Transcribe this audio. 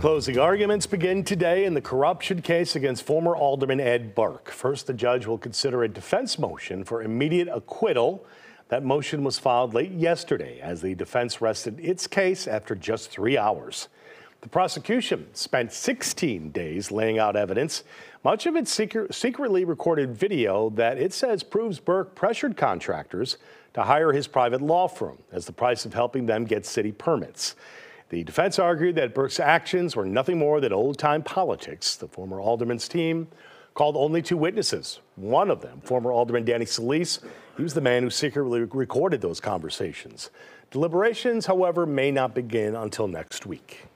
Closing arguments begin today in the corruption case against former Alderman Ed Burke. First, the judge will consider a defense motion for immediate acquittal. That motion was filed late yesterday as the defense rested its case after just three hours. The prosecution spent 16 days laying out evidence, much of it secret, secretly recorded video that it says proves Burke pressured contractors to hire his private law firm as the price of helping them get city permits. The defense argued that Burke's actions were nothing more than old time politics. The former alderman's team called only two witnesses. One of them, former Alderman Danny Solis, he was the man who secretly recorded those conversations. Deliberations, however, may not begin until next week.